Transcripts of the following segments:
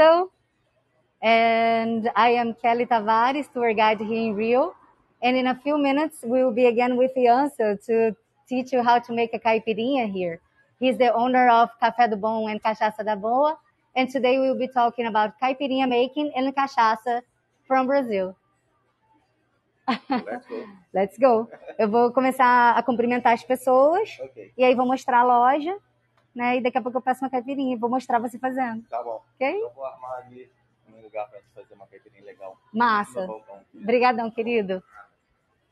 also. And I am Kelly Tavares, tour guide here in Rio. And in a few minutes, we will be again with Ianso to teach you how to make a caipirinha here. He's the owner of Café do Bom and Cachaça da Boa. And today we will be talking about caipirinha making and cachaça from Brazil. Let's go. Let's go. Eu vou começar a cumprimentar as pessoas Ok, e aí vou mostrar a loja, né? E daqui a pouco eu peço uma caipirinha e vou mostrar você fazendo, tá bom. ok? Eu vou armar ali um lugar pra gente fazer uma caipirinha legal Massa. Obrigadão, querido.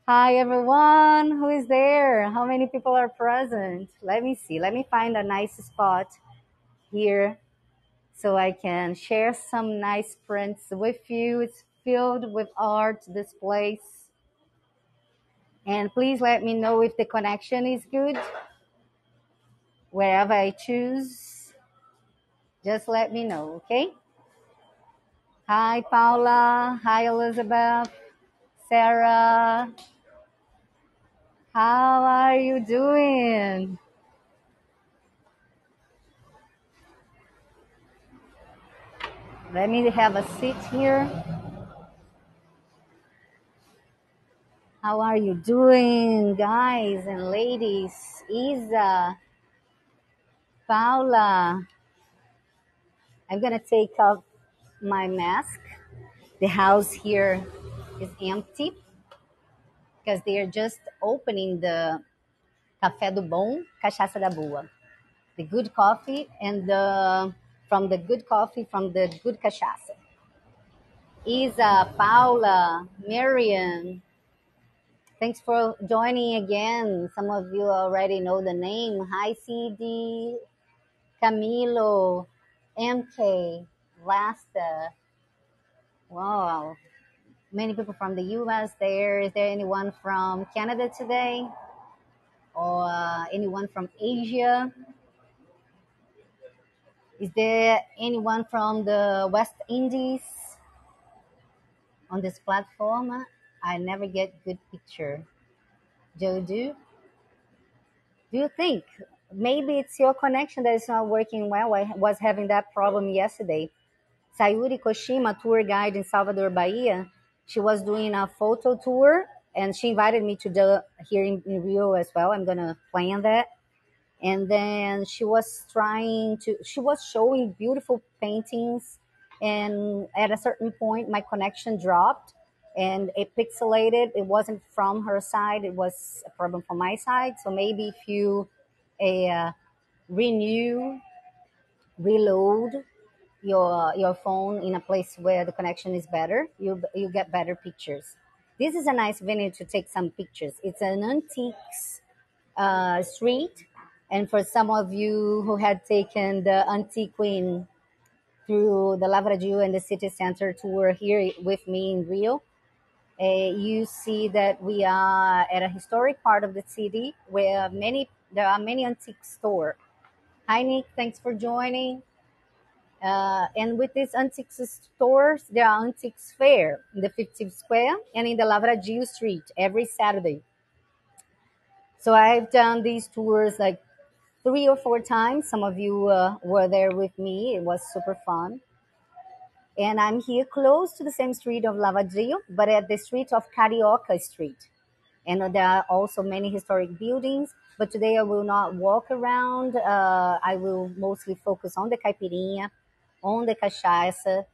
Hi, everyone. Who is there? How many people are present? Let me see. Let me find a nice spot here so I can share some nice prints with you. It's filled with art, this place. And please let me know if the connection is good. Wherever I choose, just let me know, okay? Hi, Paula. Hi, Elizabeth. Sarah. How are you doing? Let me have a seat here. How are you doing, guys and ladies? Isa, Paula. I'm gonna take off my mask. The house here is empty because they are just opening the Café do Bom, Cachaça da Boa. The good coffee and the from the good coffee from the good cachaça. Isa, Paula, Marian, thanks for joining again. Some of you already know the name. Hi, CD, Camilo, MK, Vlasta. Wow, many people from the US there. Is there anyone from Canada today? Or uh, anyone from Asia? Is there anyone from the West Indies on this platform? I never get good picture. Joe, do do you think maybe it's your connection that is not working well? I was having that problem yesterday. Sayuri Koshima, tour guide in Salvador, Bahia, she was doing a photo tour and she invited me to do here in, in Rio as well. I'm gonna plan that. And then she was trying to, she was showing beautiful paintings. And at a certain point, my connection dropped and it pixelated. It wasn't from her side, it was a problem from my side. So maybe if you uh, renew, reload your your phone in a place where the connection is better, you you get better pictures. This is a nice venue to take some pictures. It's an antiques uh, street, and for some of you who had taken the Antique Queen through the Lavradio and the city center tour here with me in Rio, uh, you see that we are at a historic part of the city where many there are many antique stores. Hi Nick, thanks for joining. Uh, and with these antique stores, there are antiques fair in the 50th Square and in the Lavradio Street every Saturday. So I've done these tours like three or four times. Some of you uh, were there with me. It was super fun. And I'm here close to the same street of Lavradio, but at the street of Carioca Street. And there are also many historic buildings. But today I will not walk around. Uh, I will mostly focus on the caipirinha, on the cachaça,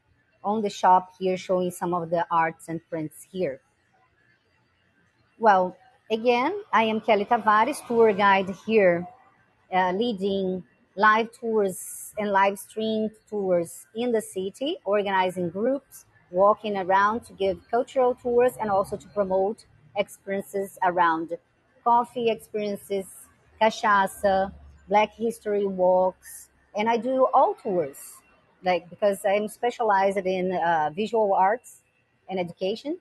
on the shop here, showing some of the arts and prints here. Well, again, I am Kelly Tavares, tour guide here, uh, leading live tours and live stream tours in the city, organizing groups, walking around to give cultural tours and also to promote experiences around coffee experiences, cachaça, Black History walks, and I do all tours, like because I'm specialized in uh, visual arts and education.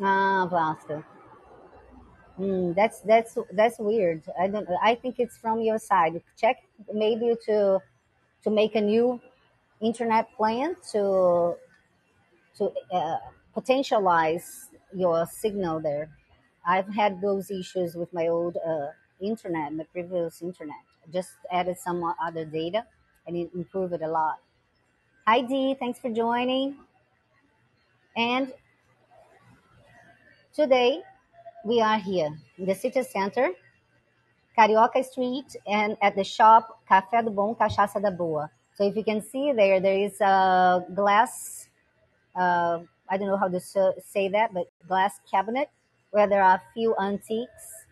Ah, Vlasta. Hmm, that's that's that's weird. I don't. I think it's from your side. Check maybe to to make a new internet plan to to uh, potentialize your signal there. I've had those issues with my old uh, internet, my previous internet. Just added some other data and it improved it a lot. Hi Dee, thanks for joining. And today we are here in the city center, Carioca Street, and at the shop Café do Bom, Cachaça da Boa. So if you can see there, there is a glass, uh, I don't know how to say that, but glass cabinet where there are a few antiques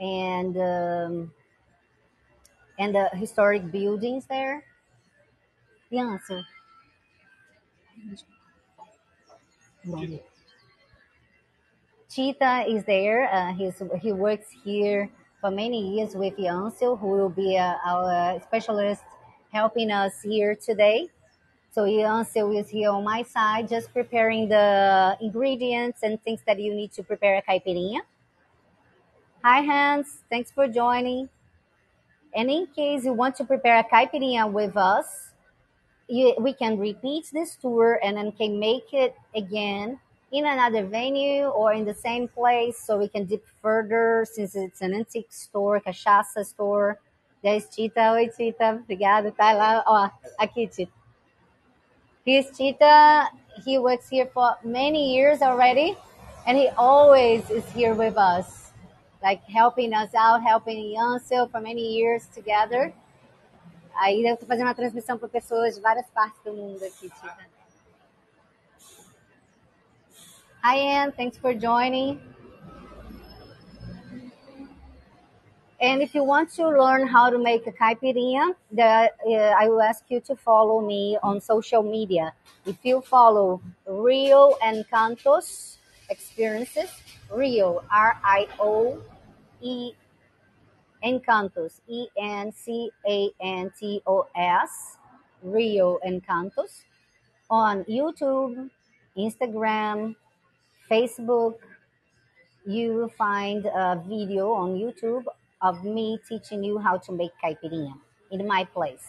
and um, and the historic buildings there. Yeah, so Cheetah is there. Uh, he's he works here for many years with Yancel, who will be uh, our specialist helping us here today. So Yancel is here on my side, just preparing the ingredients and things that you need to prepare a caipirinha. Hi Hans, thanks for joining. And in case you want to prepare a caipirinha with us, you, we can repeat this tour and then can make it again in another venue or in the same place so we can dip further since it's an antique store, cachaça store. There's Tita. Oi, Tita. Obrigada. Tá lá. Ó, aqui, Tita. Here's Tita. He works here for many years already and he always is here with us like helping us out, helping Yancel for many years together. Aí eu tô fazendo uma transmissão para pessoas de várias partes do mundo aqui. Hi, Anne. Thanks for joining. And if you want to learn how to make a caipirinha, the, uh, I will ask you to follow me on social media. If you follow Rio Encantos Experiences, Rio, R I O E Encantos, E N C A N T O S, Rio Encantos, on YouTube, Instagram, Facebook. You will find a video on YouTube of me teaching you how to make caipirinha in my place.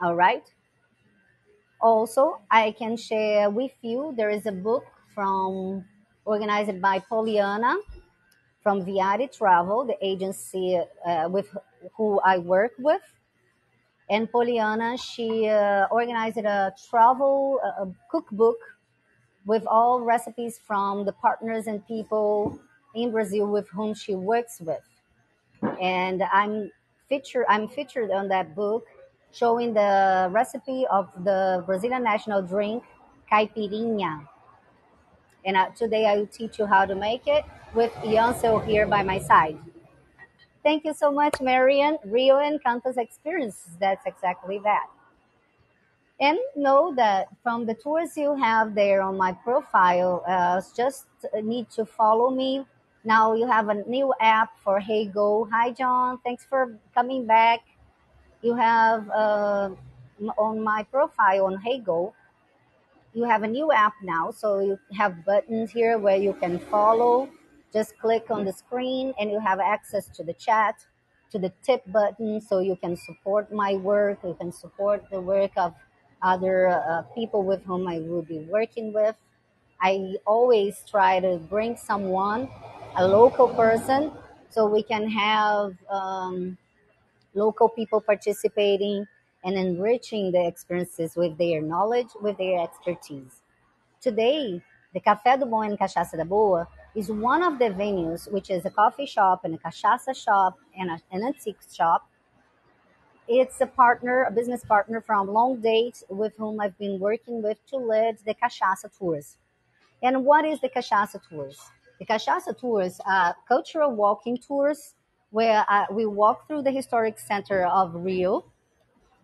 All right. Also, I can share with you there is a book from organized by Poliana from Viari Travel, the agency uh, with who I work with. And Poliana, she uh, organized a travel uh, cookbook with all recipes from the partners and people in Brazil with whom she works with. And I'm featured I'm featured on that book showing the recipe of the Brazilian national drink caipirinha. And uh, today I will teach you how to make it with Yancel here by my side. Thank you so much, Marian. Rio Encantos experiences. That's exactly that. And know that from the tours you have there on my profile, uh, just need to follow me. Now you have a new app for HeyGo. Hi, John. Thanks for coming back. You have uh, on my profile on HeyGo, you have a new app now. So you have buttons here where you can follow just click on the screen and you have access to the chat, to the tip button, so you can support my work, you can support the work of other uh, people with whom I will be working with. I always try to bring someone, a local person, so we can have um, local people participating and enriching the experiences with their knowledge, with their expertise. Today, the Café do Bom and Cachaça da Boa is one of the venues, which is a coffee shop and a cachaça shop and an antique shop. It's a partner, a business partner from Long Date with whom I've been working with to lead the cachaça tours. And what is the cachaça tours? The cachaça tours are cultural walking tours where uh, we walk through the historic center of Rio.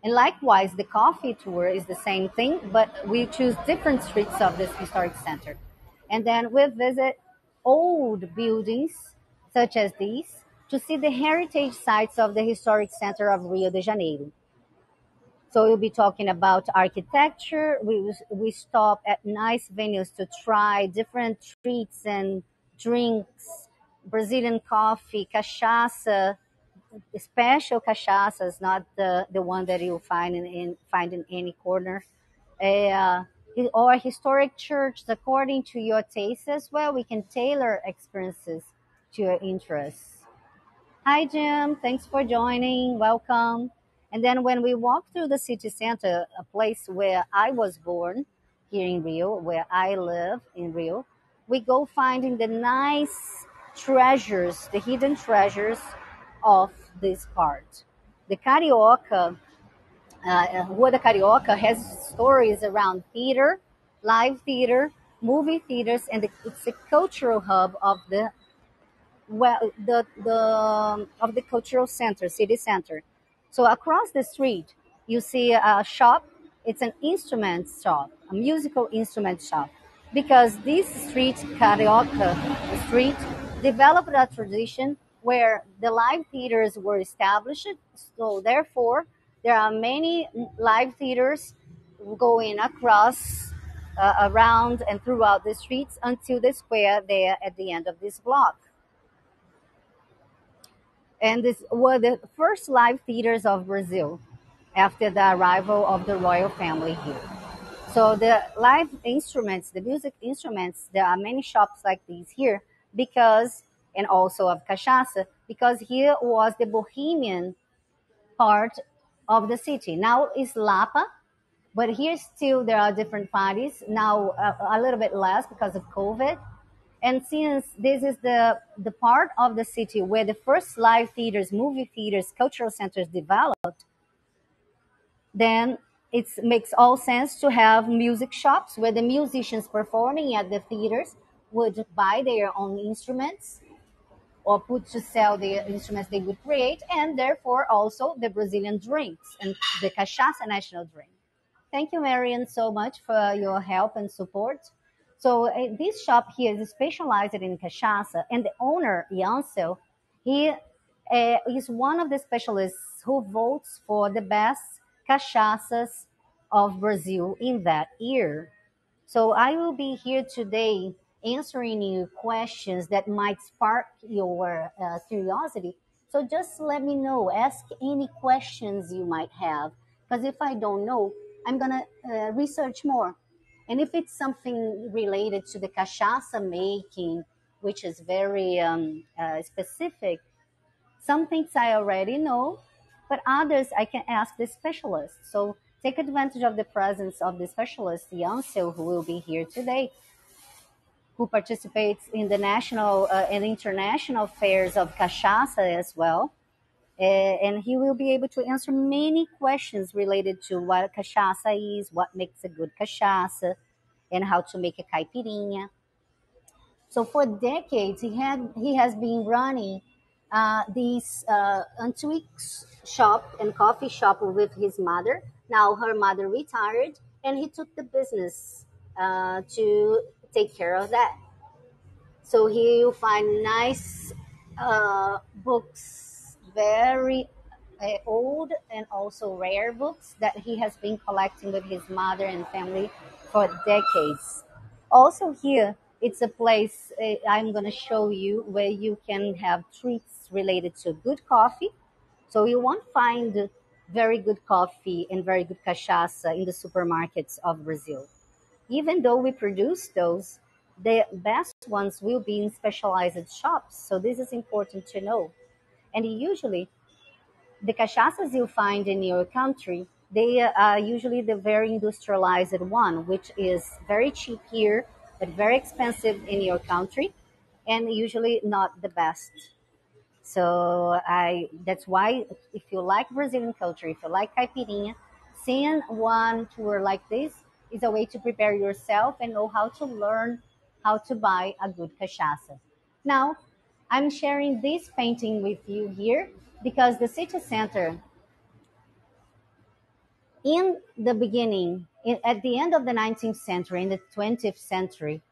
And likewise, the coffee tour is the same thing, but we choose different streets of this historic center. And then we visit old buildings such as these to see the heritage sites of the historic center of Rio de Janeiro. So we'll be talking about architecture. We, we stop at nice venues to try different treats and drinks, Brazilian coffee, cachaça, special cachaças, not the, the one that you'll find in, in find in any corner. Uh, or historic churches according to your taste as well. We can tailor experiences to your interests. Hi, Jim. Thanks for joining. Welcome. And then when we walk through the city center, a place where I was born here in Rio, where I live in Rio, we go finding the nice treasures, the hidden treasures of this part. The Carioca, uh, Rua da Carioca has stories around theater, live theater, movie theaters, and it's a cultural hub of the well the the of the cultural center, city center. So across the street, you see a shop. It's an instrument shop, a musical instrument shop, because this street, Carioca Street, developed a tradition where the live theaters were established. So therefore, there are many live theaters going across, uh, around, and throughout the streets until the square there at the end of this block. And this were the first live theaters of Brazil after the arrival of the royal family here. So the live instruments, the music instruments, there are many shops like these here because, and also of cachaça, because here was the bohemian part of the city. Now is Lapa, but here still there are different parties. Now uh, a little bit less because of COVID. And since this is the, the part of the city where the first live theaters, movie theaters, cultural centers developed, then it makes all sense to have music shops where the musicians performing at the theaters would buy their own instruments or put to sell the instruments they would create, and therefore also the Brazilian drinks and the cachaça national drink. Thank you, Marian, so much for your help and support. So uh, this shop here is specialized in cachaça, and the owner, Yancel, he uh, is one of the specialists who votes for the best cachaças of Brazil in that year. So I will be here today answering you questions that might spark your uh, curiosity. So just let me know. Ask any questions you might have. Because if I don't know, I'm going to uh, research more. And if it's something related to the cachaça making, which is very um, uh, specific, some things I already know, but others I can ask the specialist. So take advantage of the presence of the specialist, Yancel, who will be here today who participates in the national uh, and international fairs of cachaça as well. Uh, and he will be able to answer many questions related to what cachaça is, what makes a good cachaça, and how to make a caipirinha. So for decades, he had he has been running uh, this uh, antique shop and coffee shop with his mother. Now her mother retired, and he took the business uh, to take care of that. So here you find nice uh, books, very uh, old and also rare books that he has been collecting with his mother and family for decades. Also here, it's a place uh, I'm going to show you where you can have treats related to good coffee. So you won't find very good coffee and very good cachaça in the supermarkets of Brazil. Even though we produce those, the best ones will be in specialized shops. So this is important to know. And usually, the cachaças you find in your country, they are usually the very industrialized one, which is very cheap here, but very expensive in your country, and usually not the best. So I that's why if you like Brazilian culture, if you like caipirinha, seeing one tour like this is a way to prepare yourself and know how to learn how to buy a good cachaça. Now, I'm sharing this painting with you here because the city center in the beginning, in, at the end of the 19th century, in the 20th century,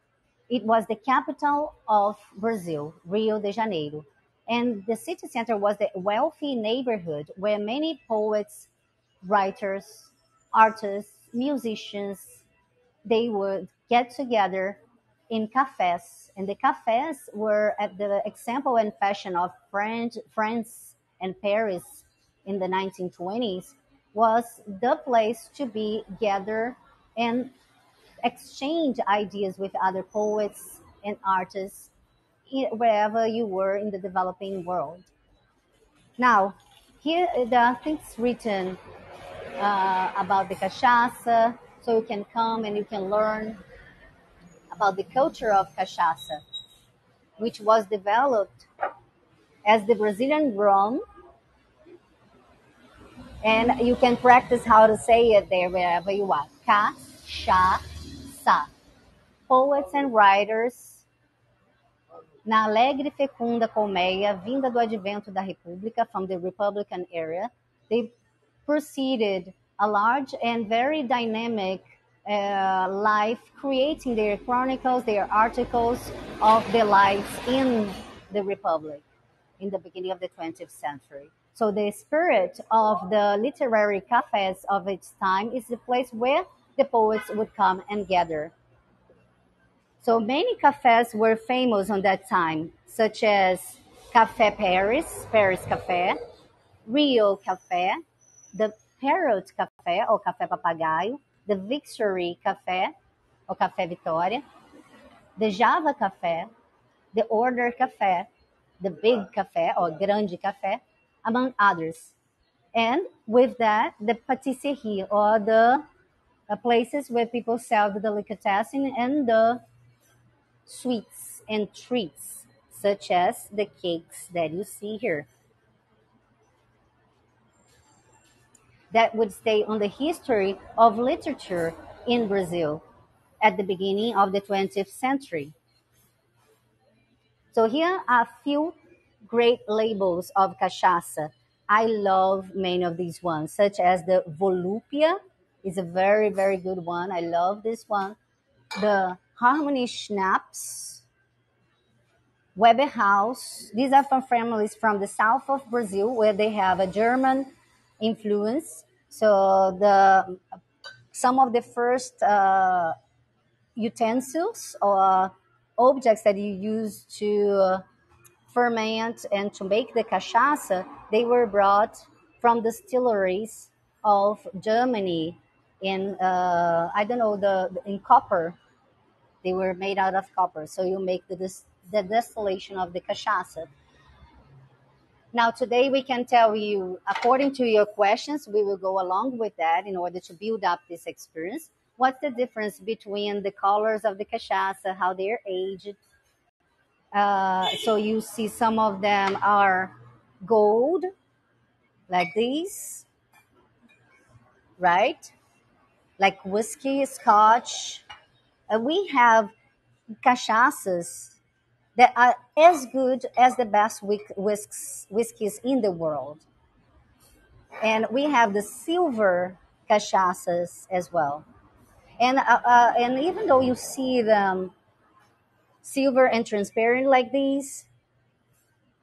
it was the capital of Brazil, Rio de Janeiro. And the city center was the wealthy neighborhood where many poets, writers, artists, musicians, they would get together in cafes. And the cafes were at the example and fashion of French, France and Paris in the 1920s was the place to be gather and exchange ideas with other poets and artists wherever you were in the developing world. Now, Here, there are things written uh, about the cachaça, so you can come and you can learn about the culture of cachaça, which was developed as the Brazilian rum, and you can practice how to say it there wherever you are. Cachaça. Poets and writers na alegre e fecunda colmeia vinda do advento da República from the Republican era, they proceeded a large and very dynamic uh, life, creating their chronicles, their articles of their lives in the Republic in the beginning of the 20th century. So the spirit of the literary cafes of its time is the place where the poets would come and gather. So many cafes were famous on that time, such as Café Paris, Paris Café, Rio Café, the Parrot Café, or Café Papagaio, the Victory Café, or Café Vitória, the Java Café, the Order Café, the Big Café, or Grande Café, among others. And with that, the patisserie, or the uh, places where people sell the delicatessen and the sweets and treats, such as the cakes that you see here. That would stay on the history of literature in Brazil at the beginning of the 20th century. So here are a few great labels of cachaça. I love many of these ones, such as the Volupia is a very, very good one. I love this one. The Harmonie Schnaps, Weber Haus. These are from families from the south of Brazil where they have a German influence. So the some of the first uh, utensils or objects that you use to ferment and to make the cachaça, they were brought from distilleries of Germany in uh, I don't know the in copper. They were made out of copper, so you make the dis- the distillation of the cachaça. Now today we can tell you, according to your questions, we will go along with that in order to build up this experience. What's the difference between the colors of the cachaça, how they're aged, uh, so you see some of them are gold, like these, right? Like whiskey, scotch. Uh, we have cachaças that are as good as the best whis- whisks, whiskeys in the world. And we have the silver cachaças as well. And, uh, uh, and even though you see them silver and transparent like these,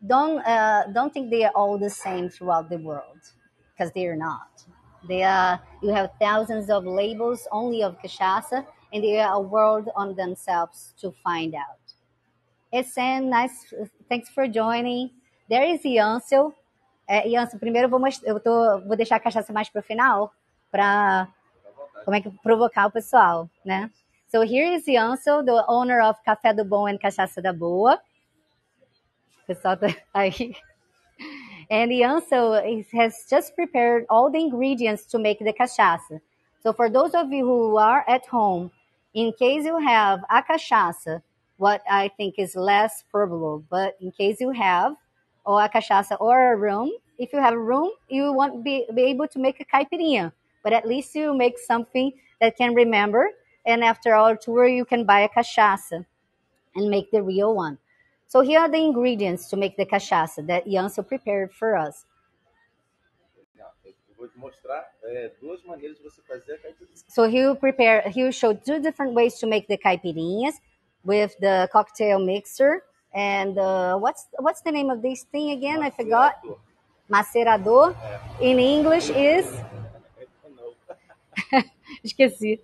don't uh, don't think they are all the same throughout the world because they are not. They are you have thousands of labels only of cachaça, and they are a world on themselves to find out. Sam, nice. Thanks for joining. There is Yancel. É, Yancel, primeiro vou, most- eu tô, vou deixar a cachaça mais pro final para como é que provocar o pessoal, né? So here is Yancel, the owner of Café do Bom and Cachaça da Boa. O pessoal tá aí. And Yancel has just prepared all the ingredients to make the cachaça. So for those of you who are at home, in case you have a cachaça, what I think is less probable, but in case you have, or a cachaça or a rum, if you have a rum, you won't be, be able to make a caipirinha, but at least you make something that can remember. And after our tour, you can buy a cachaça and make the real one. So here are the ingredients to make the cachaça that Yancel prepared for us. Não, eu vou te mostrar é, duas maneiras de você fazer a caipirinha. So he'll prepare, he'll show two different ways to make the caipirinhas with the cocktail mixer. And uh, what's what's the name of this thing again? I forgot. Macerador. Macerador. In English is esqueci.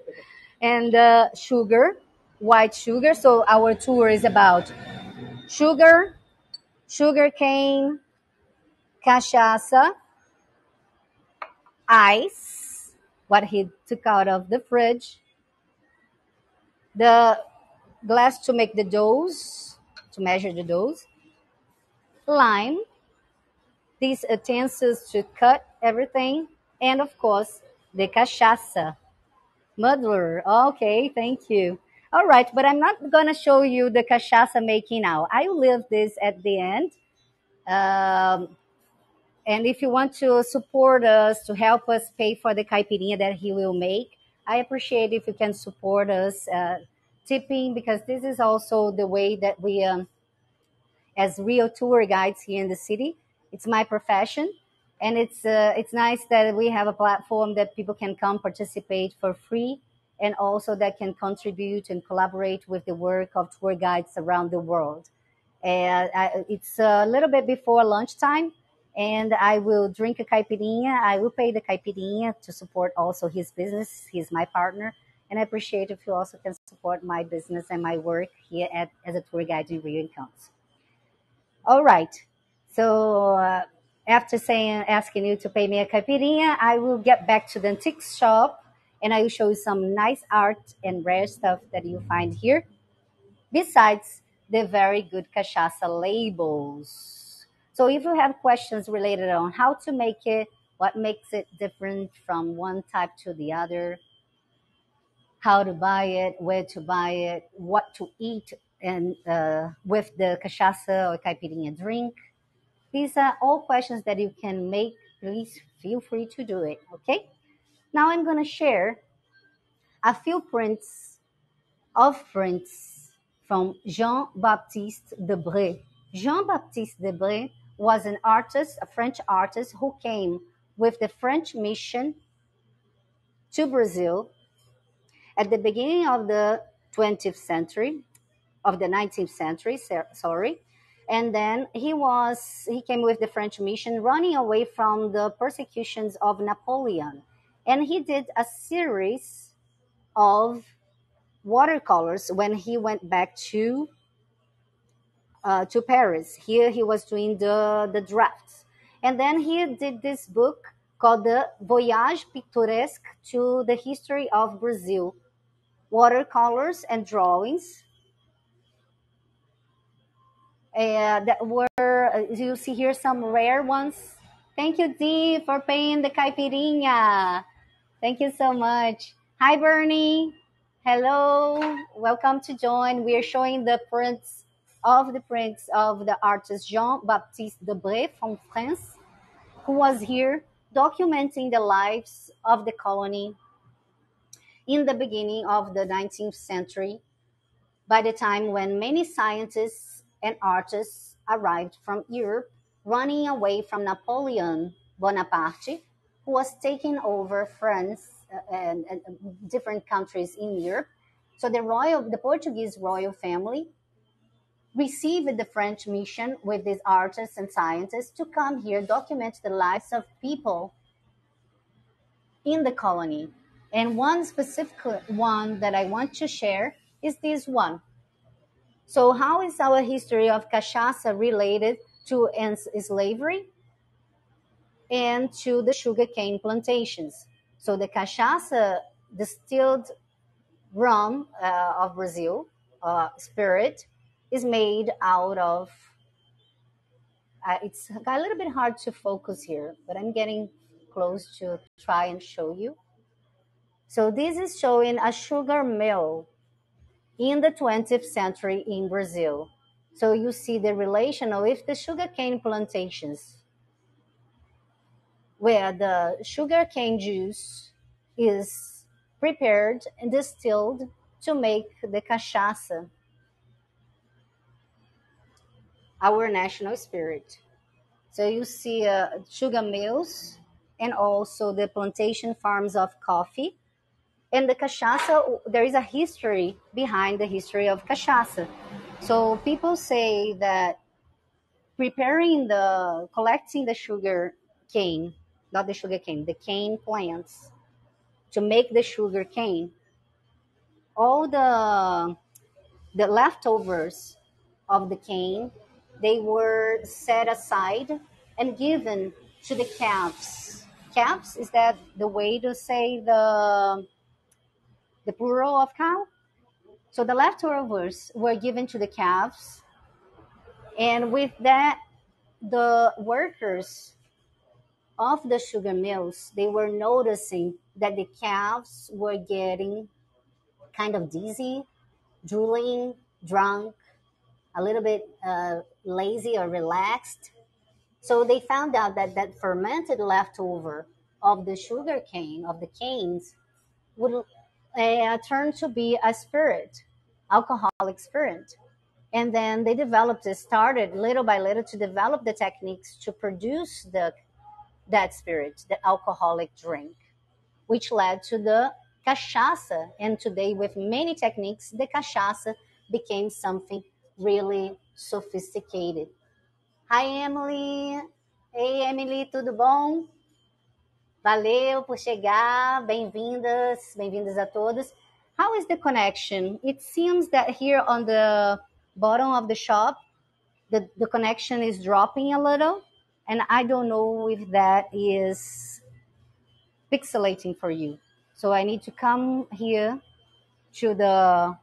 And uh, sugar, white sugar. So our tour is about sugar, sugar cane, cachaça, ice, what he took out of the fridge, the glass to make the dose, to measure the dose, lime, these utensils to cut everything, and of course, the cachaça. Muddler. Okay, thank you. All right, but I'm not going to show you the cachaça making now. I will leave this at the end. Um, and if you want to support us to help us pay for the caipirinha that he will make, I appreciate if you can support us uh, tipping because this is also the way that we, um, as real tour guides here in the city, it's my profession, and it's uh, it's nice that we have a platform that people can come participate for free, and also that can contribute and collaborate with the work of tour guides around the world. And I, it's a little bit before lunchtime, and I will drink a caipirinha. I will pay the caipirinha to support also his business. He's my partner, and I appreciate if you also can support my business and my work here at, as a tour guide in Rio Encantos. All right. So uh, after saying asking you to pay me a caipirinha, I will get back to the antique shop and I will show you some nice art and rare stuff that you find here. Besides the very good cachaça labels. So if you have questions related on how to make it, what makes it different from one type to the other, how to buy it, where to buy it, what to eat and uh, with the cachaça or caipirinha drink. These are all questions that you can make. Please feel free to do it. Okay. Now I'm going to share a few prints of prints from Jean Baptiste Debret. Jean Baptiste Debret was an artist, a French artist who came with the French mission to Brazil at the beginning of the 20th century, of the 19th century, sorry. And then he was, he came with the French mission running away from the persecutions of Napoleon. And he did a series of watercolors when he went back to uh, to Paris. Here he was doing the, the drafts. And then he did this book called the Voyage Picturesque to the History of Brazil. Watercolors and drawings uh, that were, uh, you see here some rare ones. Thank you, Dee, for paying the caipirinha. Thank you so much. Hi, Bernie. Hello. Welcome to join. We are showing the prints of the prints of the artist Jean-Baptiste Debret from France, who was here documenting the lives of the colony in the beginning of the 19th century by the time when many scientists and artists arrived from Europe running away from Napoleon Bonaparte, who was taking over France uh, and, and different countries in Europe. So the royal, the Portuguese royal family received the French mission with these artists and scientists to come here document the lives of people in the colony. And one specific one that I want to share is this one. So, how is our history of cachaça related to slavery and to the sugarcane plantations? So, the cachaça distilled rum uh, of Brazil, uh, spirit, is made out of. Uh, it's a little bit hard to focus here, but I'm getting close to try and show you. So this is showing a sugar mill in the 20th century in Brazil. So you see the relation with the sugarcane plantations, where the sugarcane juice is prepared and distilled to make the cachaça, our national spirit. So you see uh, sugar mills and also the plantation farms of coffee and the cachaça, there is a history behind the history of cachaça. So people say that preparing the, collecting the sugar cane, not the sugar cane, the cane plants to make the sugar cane, all the, the leftovers of the cane, they were set aside and given to the calves. Calves, is that the way to say the the plural of cow. So the leftovers were given to the calves, and with that the workers of the sugar mills they were noticing that the calves were getting kind of dizzy, drooling, drunk, a little bit uh, lazy or relaxed. So they found out that that fermented leftover of the sugar cane of the canes would uh, turn to be a spirit, alcoholic spirit. And then they developed, started little by little to develop the techniques to produce the that spirit, the alcoholic drink, which led to the cachaça. And today, with many techniques, the cachaça became something really sophisticated. Hi, Emily. Hey, Emily, tudo bom? Valeu por chegar. Bem-vindas, bem-vindas a todas. How is the connection? It seems that here on the bottom of the shop, the, the connection is dropping a little. And I don't know if that is pixelating for you. So I need to come here to the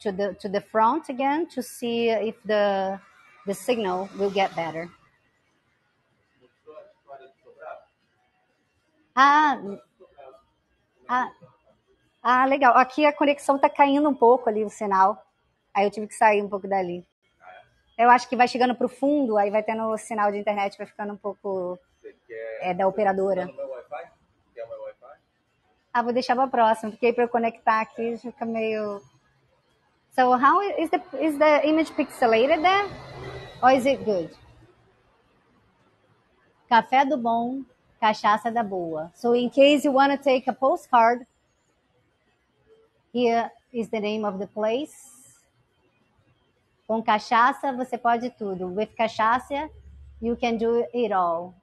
to the to the front again to see if the the signal will get better. Ah, ah, ah, legal. Aqui a conexão tá caindo um pouco ali o sinal. Aí eu tive que sair um pouco dali. Eu acho que vai chegando pro fundo, aí vai tendo o sinal de internet, vai ficando um pouco é, da operadora. Ah, vou deixar para próxima, porque para eu conectar aqui fica meio. So how is the is the image pixelated there, or is it good? Café do bom, cachaça da boa. So in case you want to take a postcard, here is the name of the place. Com cachaça você pode tudo. With cachaça, you can do it all.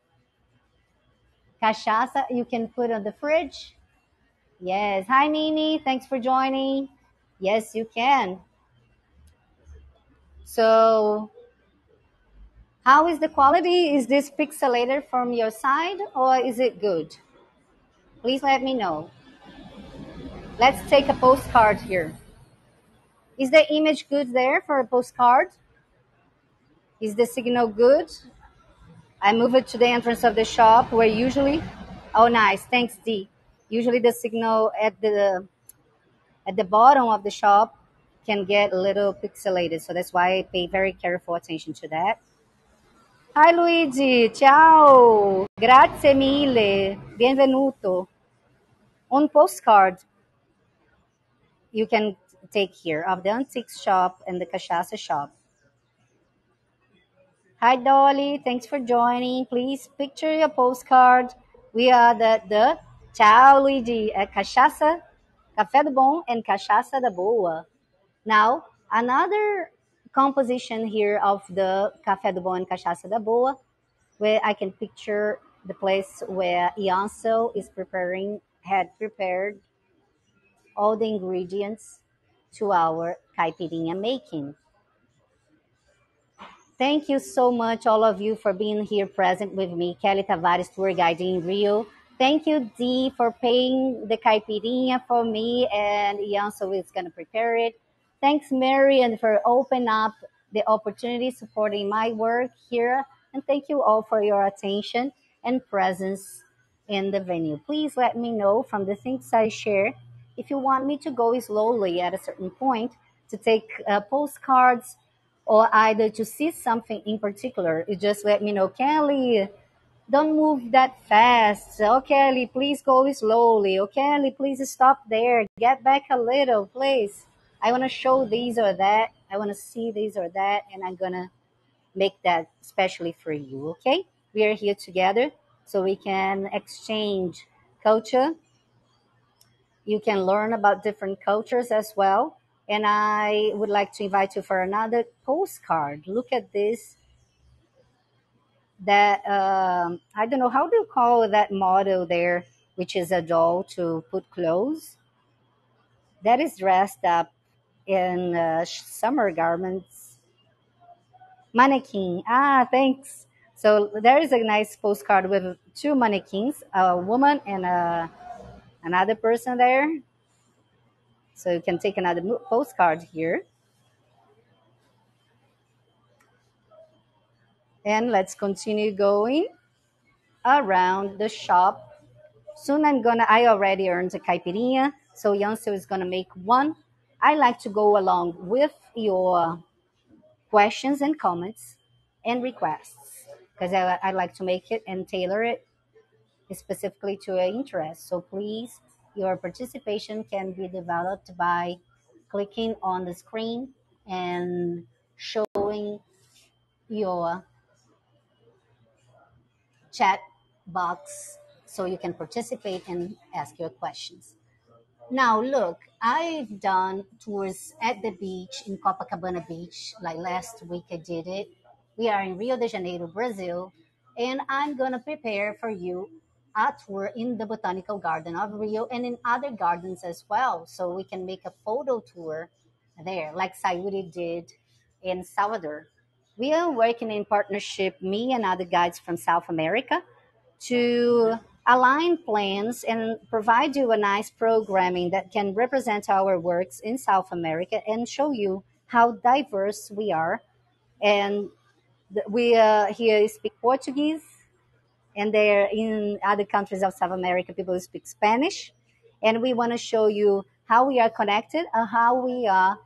Cachaça, you can put on the fridge. Yes. Hi, Mimi. Thanks for joining. Yes, you can. So, how is the quality? Is this pixelated from your side or is it good? Please let me know. Let's take a postcard here. Is the image good there for a postcard? Is the signal good? I move it to the entrance of the shop where usually, oh nice, thanks D. Usually the signal at the at the bottom of the shop can get a little pixelated, so that's why I pay very careful attention to that. Hi Luigi, ciao, grazie mille, benvenuto. On postcard, you can take here of the antique shop and the cachaça shop. Hi Dolly, thanks for joining. Please picture your postcard. We are the, the Ciao Luigi at Cachaça, Café do Bom and Cachaça da Boa. Now, another composition here of the Café do Bom and Cachaça da Boa, where I can picture the place where Ianso is preparing, had prepared all the ingredients to our caipirinha making. Thank you so much, all of you, for being here present with me. Kelly Tavares, tour guide in Rio. Thank you, Dee, for paying the caipirinha for me, and Yanso is going to prepare it. Thanks, Marian, for opening up the opportunity supporting my work here. And thank you all for your attention and presence in the venue. Please let me know from the things I share if you want me to go slowly at a certain point to take uh, postcards or either to see something in particular, you just let me know, Kelly, don't move that fast. Oh, Kelly, please go slowly. Oh, Kelly, please stop there. Get back a little, please. I want to show these or that. I want to see these or that, and I'm going to make that especially for you, okay? We are here together so we can exchange culture you can learn about different cultures as well. And I would like to invite you for another postcard. Look at this. That um, I don't know how do you call that model there, which is a doll to put clothes. That is dressed up in uh, summer garments. Mannequin. Ah, thanks. So there is a nice postcard with two mannequins, a woman and a another person there. So you can take another postcard here. And let's continue going around the shop. Soon I'm gonna, I already earned a caipirinha, so Yancey is gonna make one. I like to go along with your questions and comments and requests because I, I like to make it and tailor it specifically to your interest. So please, your participation can be developed by clicking on the screen and showing your chat box so you can participate and ask your questions. Now, look, I've done tours at the beach in Copacabana Beach. Like last week, I did it. We are in Rio de Janeiro, Brazil, and I'm gonna prepare for you a tour in the Botanical Garden of Rio and in other gardens as well. So we can make a photo tour there, like Sayuri did in Salvador. We are working in partnership, me and other guides from South America, to align plans and provide you a nice programming that can represent our works in South America and show you how diverse we are. And we uh, here speak Portuguese, and there in other countries of South America, people speak Spanish. And we want to show you how we are connected and how we are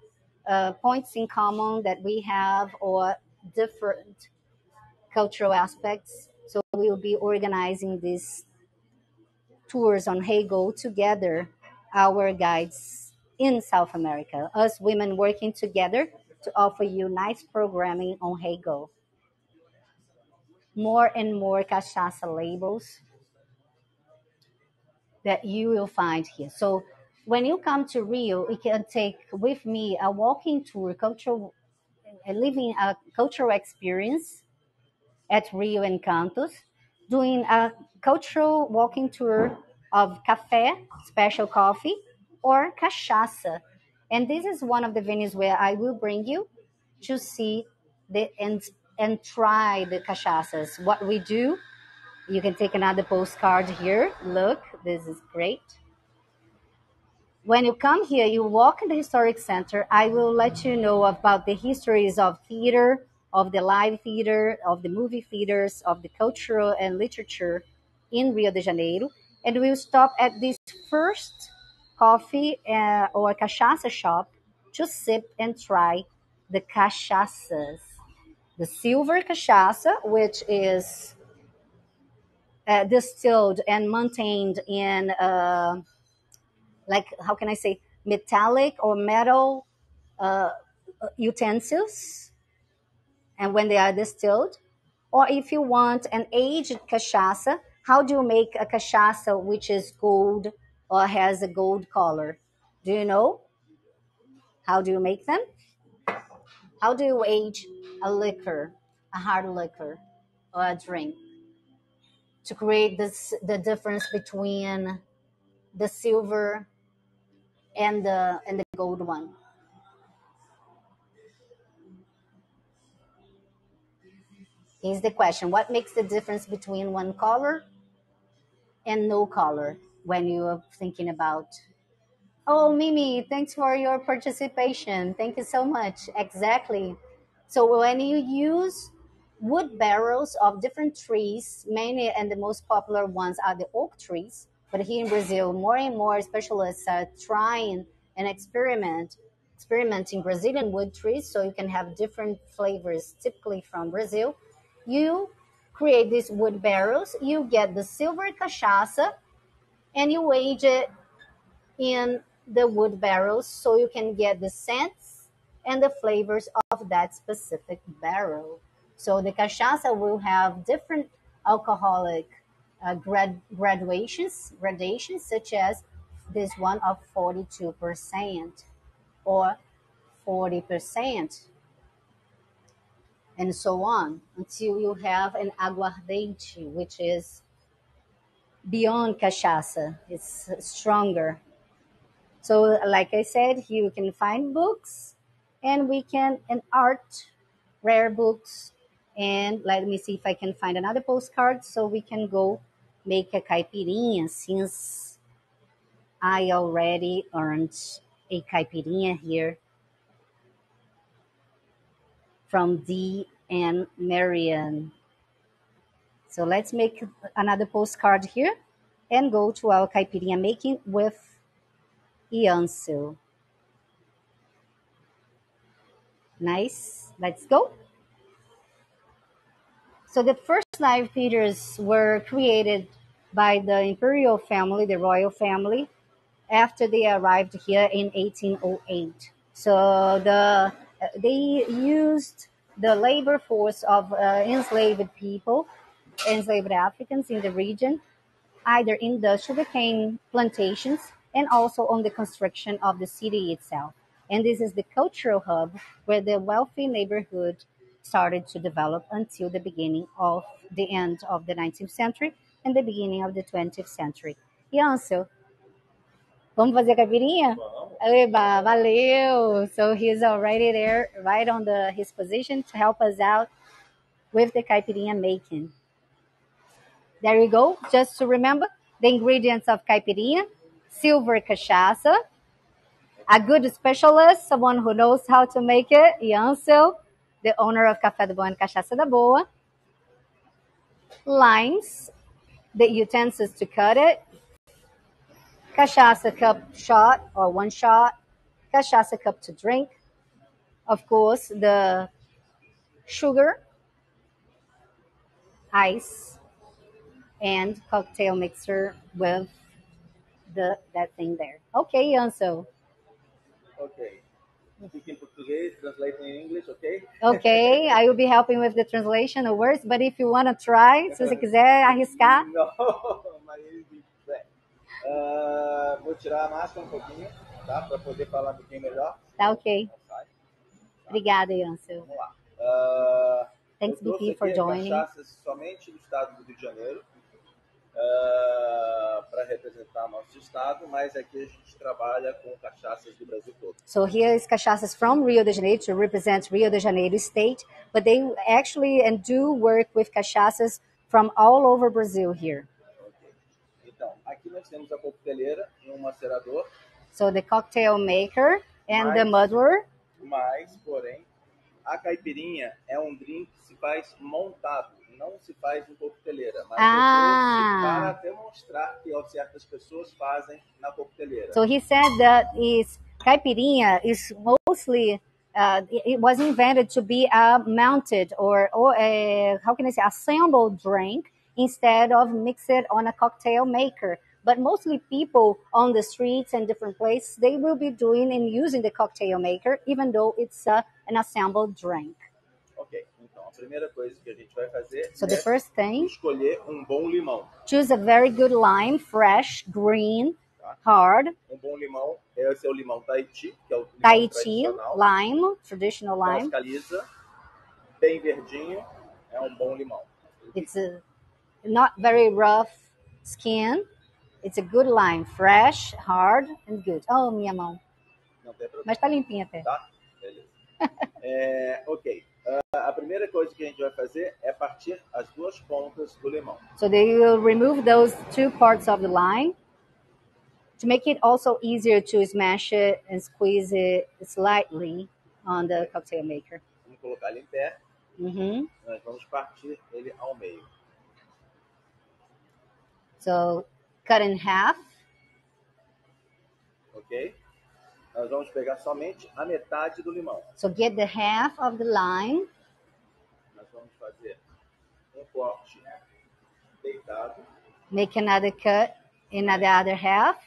uh, points in common that we have or different cultural aspects. So we will be organizing these tours on Heygo together, our guides in South America, us women working together to offer you nice programming on Heygo. More and more cachaça labels that you will find here. So when you come to Rio, you can take with me a walking tour, cultural, living a cultural experience at Rio Encantos, doing a cultural walking tour of café, special coffee, or cachaça. And this is one of the venues where I will bring you to see the and and try the cachaças. What we do, you can take another postcard here. Look, this is great. When you come here, you walk in the historic center. I will let you know about the histories of theater, of the live theater, of the movie theaters, of the cultural and literature in Rio de Janeiro. And we'll stop at this first coffee uh, or cachaça shop to sip and try the cachaças. The silver cachaça, which is uh, distilled and maintained in uh, like how can I say metallic or metal uh, utensils, and when they are distilled, or if you want an aged cachaça, how do you make a cachaça which is gold or has a gold color? Do you know? How do you make them? How do you age a liquor, a hard liquor, or a drink to create this the difference between the silver and the and the gold one? Is the question. What makes the difference between one color and no color when you are thinking about Oh, Mimi, thanks for your participation. Thank you so much. Exactly. So when you use wood barrels of different trees, mainly and the most popular ones are the oak trees. But here in Brazil, more and more specialists are trying and experiment experimenting Brazilian wood trees so you can have different flavors typically from Brazil. You create these wood barrels, you get the silver cachaça, and you age it in the wood barrels so you can get the scents and the flavors of that specific barrel. So the cachaça will have different alcoholic uh, grad- graduations, gradations, such as this one of 42% or 40%, and so on, until you have an aguardente, which is beyond cachaça. It's stronger. So, like I said, you can find books, and we can and art, rare books, and let me see if I can find another postcard so we can go make a caipirinha since I already earned a caipirinha here from the and Marian. So let's make another postcard here and go to our caipirinha making with Yancel. Nice. Let's go. So the first live feeders were created by the imperial family, the royal family, after they arrived here in 1808. So the they used the labor force of uh, enslaved people, enslaved Africans in the region, either in the sugarcane plantations and also on the construction of the city itself. And this is the cultural hub where the wealthy neighborhood started to develop until the beginning of the end of the 19th century and the beginning of the 20th century. Yancel, vamos fazer a caipirinha? Eba, valeu! So he's already there, right on the his position to help us out with the caipirinha making. There you go. Just to remember the ingredients of caipirinha: silver cachaça, a good specialist, someone who knows how to make it, Yancel, the owner of Café do Bom and Cachaça da Boa. Limes, the utensils to cut it. Cachaça cup shot or one shot. Cachaça cup to drink. Of course, the sugar, ice, and cocktail mixer with the that thing there. Okay, Yancel. Ok. Speak in português, translate in English, ok? Ok, I will be helping with the translation of words, but if you want to try, se você quiser arriscar, Não, mas. Ah, vou tirar a máscara um pouquinho, tá? Para poder falar um pouquinho melhor. tá ok. Sai. Obrigada, Yancel. Vamos lá. Ah, Thanks, BP, for joining. somente do estado do Rio de Janeiro para representar nosso estado, mas aqui a gente trabalha com cachaças do Brasil todo. So here is cachaças from Rio de Janeiro to represent Rio de Janeiro state, but they actually and do work with cachaças from all over Brazil here. Ok. Então, aqui nós temos a coqueteleira e um macerador, So the cocktail maker and the Nice. muddler. mas, porém, a caipirinha é um drink que se faz montado, não se faz em coqueteleira. Mas Ah. para demonstrar que certas pessoas fazem na coqueteleira. So he said that is caipirinha is mostly uh, it was invented to be a mounted or or a, how can I say assembled drink instead of mix it on a cocktail maker. But mostly people on the streets and different places they will be doing and using the cocktail maker, even though it's uh, an assembled drink. Então a primeira coisa que a gente vai fazer So the é first thing, escolher um bom limão. choose a very good lime, fresh, green, hard, Um bom limão, esse é o limão Tahiti, que é o limão Tahiti tradicional. lime, traditional lime. Casca lisa, bem verdinho, é um bom limão. It's a not very rough skin. It's a good lime, fresh, hard, and good. Oh, minha mão. Não tem problema, Mas tá limpinha até. tá? Beleza. É, ok, a primeira coisa que a gente vai fazer é partir as duas pontas do limão. So they will remove those two parts of the lime to make it also easier to smash it and squeeze it slightly on the cocktail maker. Vamos colocar ele em pé, hmm nós vamos partir ele ao meio. So cut in half. Ok? Nós vamos pegar somente a metade do limão. So get the half of the lime. Nós vamos fazer um corte deitado. Make another cut in the other half,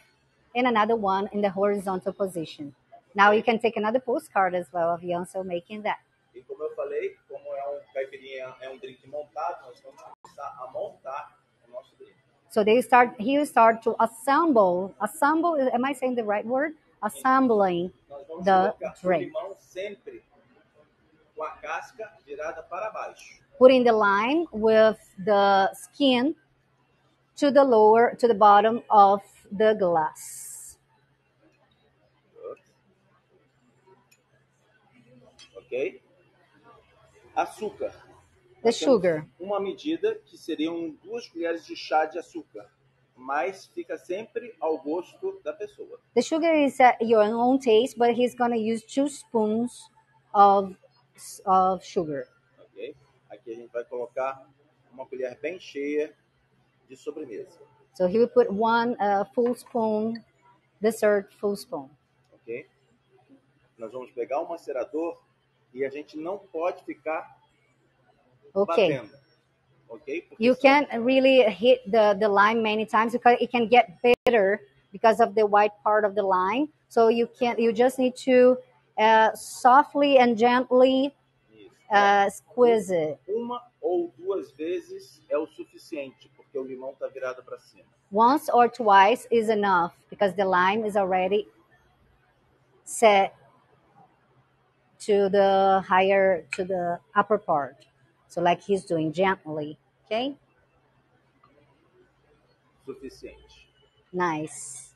and another one in the horizontal position. Now you can take another postcard as well of Yancel making that. E como eu falei, como é um caipirinha, é um drink montado, nós vamos começar a montar o nosso drink. So they start. He start to assemble. Assemble. Am I saying the right word? Assembling. The colocar drink. o limão sempre com a casca virada para baixo. Putting the lime with the skin to the lower, to the bottom of the glass. Ok? Açúcar. The sugar. Uma medida que seriam duas colheres de chá de açúcar, mas fica sempre ao gosto da pessoa. The sugar is at your own taste, but he's gonna use two spoons of of sugar. Ok? Aqui a gente vai colocar uma colher bem cheia de sobremesa, So he will put one uh, full spoon, dessert full spoon. ok? Nós vamos pegar o macerador e a gente não pode ficar Okay. batendo, ok? Porque You can't really hit the, the lime many times because it can get bitter because of the white part of the lime. So you can't. You just need to uh, softly and gently uh, squeeze it. Uma ou duas vezes é o suficiente, porque o limão está virado para cima. Once or twice is enough because the lime is already set to the higher to the upper part. So like he's doing gently. Okay, Suficiente, nice.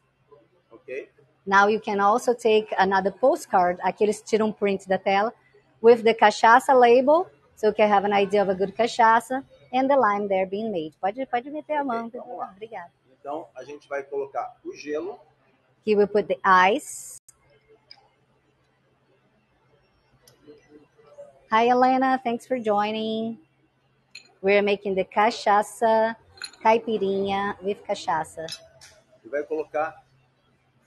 ok? Now you can also take another postcard. Aqui eles tiram um print da tela with the cachaça label, so you can have an idea of a good cachaça and the lime there being made. Pode, pode meter a mão. Ok, vamos lá. Obrigada. Então a gente vai colocar o gelo, He will put the ice. Hi, Elena. Thanks for joining. We're making the cachaça caipirinha with cachaça. e vai colocar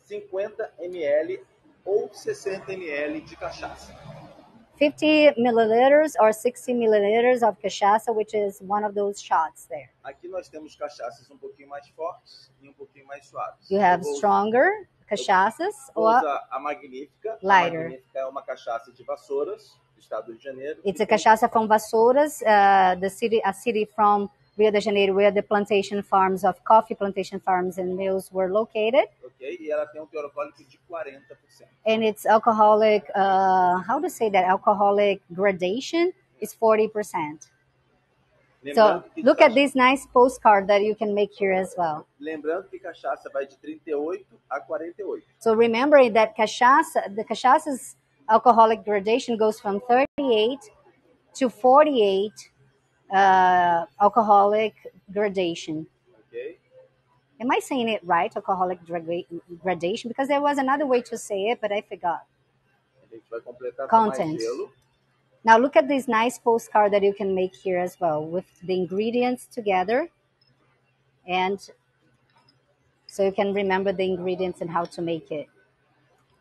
50 ml ou 60 ml de cachaça. 50 milliliters or 60 milliliters of cachaça, which is one of those shots there. Aqui nós temos cachaças um pouquinho mais fortes e um pouquinho mais suaves. You have stronger cachaças usar a Magnífica. Lighter. A Magnífica é uma cachaça de Vassouras, do estado do Rio de Janeiro. it's a cachaça from Vassouras, uh, the city, a city from Rio de Janeiro, where the plantation farms of coffee plantation farms and mills were located. Ok? E ela tem um teor alcoólico de 40%. and its alcoholic uh how to say that alcoholic gradation is 40% so Lembrando que, look at this nice postcard that you can make here as well lembrando que cachaça vai de 38 a 48. so remembering that cachaça the cachaça's alcoholic gradation goes from 38 to 48 uh, alcoholic gradation Ok? am i saying it right alcoholic gra- gradation because there was another way to say it but i forgot A gente vai completar com mais Content. Now look at this nice postcard that you can make here as well with the ingredients together. And so you can remember the ingredients and how to make it.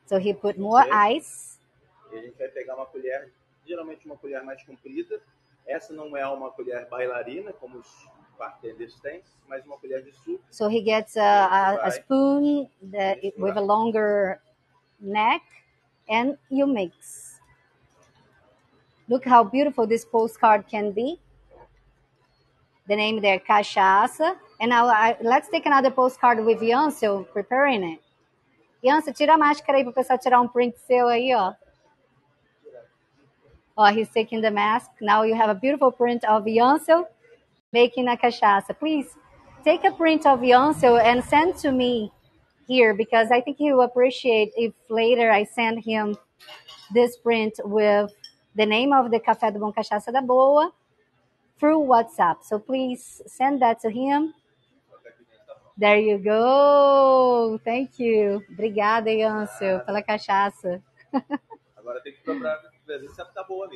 So he put more Okay. ice. E a gente vai pegar uma colher, geralmente uma colher mais comprida. Essa não é uma colher bailarina, como os bartenders têm, mas uma colher de suco. So he gets a, a, a spoon that with a longer neck and you mix. Look how beautiful this postcard can be. The name there, Cachaça. And now I, let's take another postcard with Yancel preparing it. Yancel, tira a máscara aí para o pessoal tirar um print seu aí, ó. Oh, he's taking the mask. Now you have a beautiful print of Yancel making a cachaça. Please take a print of Yancel and send to me here because I think he will appreciate if later I send him this print with the name of the Café do Bom Cachaça da Boa through WhatsApp. So please send that to him. There you go. Thank you. Obrigada, Yancel, pela cachaça. Agora tem que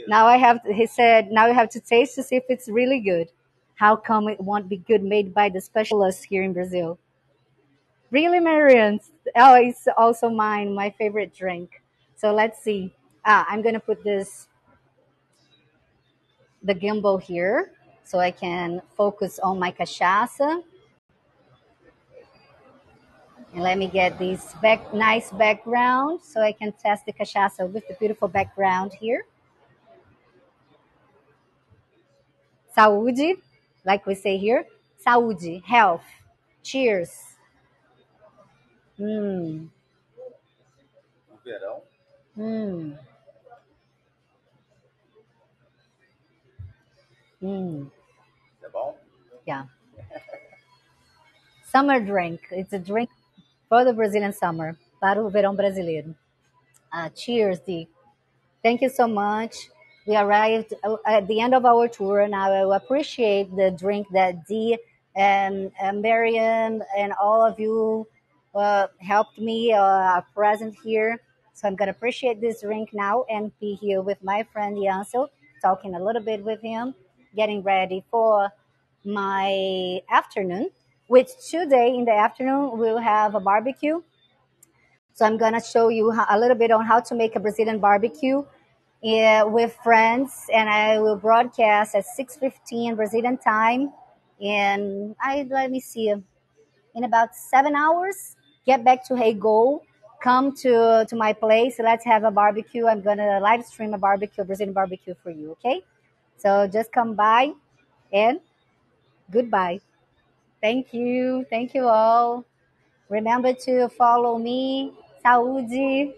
Now I have, he said, now you have to taste to see if it's really good. How come it won't be good made by the specialists here in Brazil? Really, Marian? Oh, it's also mine, my favorite drink. So let's see. Ah, I'm going to put this, the gimbal here so I can focus on my cachaça. And let me get this back, nice background so I can test the cachaça with the beautiful background here. Saúde, like we say here. Saúde, health. Cheers. Hum, No verão, hum. Hum, é bom? yeah. Summer drink. It's a drink for the Brazilian summer. Para o verão brasileiro. Uh, cheers, Dee. Thank you so much. We arrived uh, at the end of our tour. and I will appreciate the drink that Dee and, and Miriam and all of you uh, helped me uh, present here. So I'm going to appreciate this drink now and be here with my friend Yancel, talking a little bit with him. getting ready for my afternoon, which today in the afternoon we'll have a barbecue. So I'm gonna show you a little bit on how to make a Brazilian barbecue eh, with friends, and I will broadcast at 6:15 Brazilian time. And I let me see, in about seven hours, get back to Heygo, come to to my place. Let's have a barbecue. I'm gonna live stream a barbecue, Brazilian barbecue for you. Okay, so just come by, and goodbye. Thank you, thank you all. Remember to follow me, Saúde.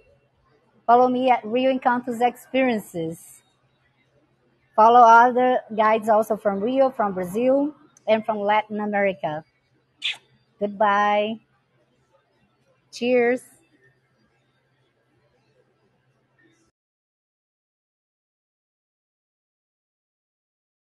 Follow me at Rio Encantos Experiences. Follow other guides also from Rio, from Brazil, and from Latin America. Goodbye. Cheers.